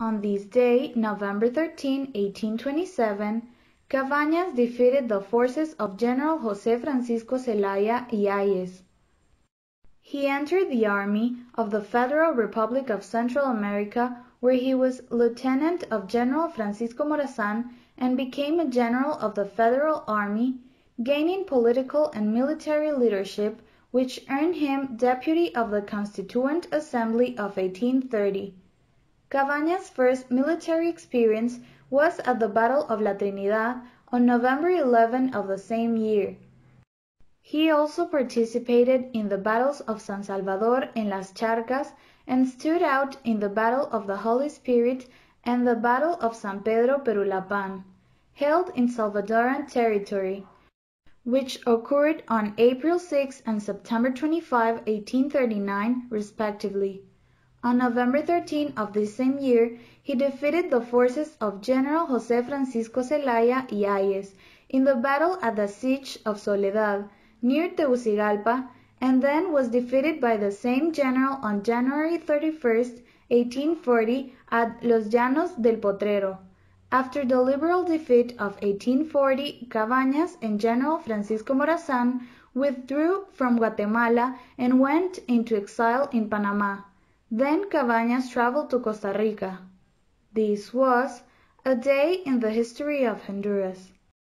On this day, November 13, 1827, Cabañas defeated the forces of General José Francisco Zelaya y Ayes. He entered the army of the Federal Republic of Central America, where he was lieutenant of General Francisco Morazán and became a general of the Federal Army, gaining political and military leadership, which earned him deputy of the Constituent Assembly of 1830. Cabañas' first military experience was at the battle of La Trinidad on November 11 of the same year. He also participated in the battles of San Salvador and Las Charcas and stood out in the Battle of the Holy Spirit and the Battle of San Pedro Perulapan, held in Salvadoran territory, which occurred on April 6 and September 25, 1839, respectively. On November 13 of this same year, he defeated the forces of General José Francisco Zelaya y Ayes in the battle at the siege of Soledad, near Tegucigalpa, and then was defeated by the same general on January 31, 1840, at Los Llanos del Potrero. After the liberal defeat of 1840, Cabañas and General Francisco Morazán withdrew from Guatemala and went into exile in Panama. Then Cabañas traveled to Costa Rica. This was a day in the history of Honduras.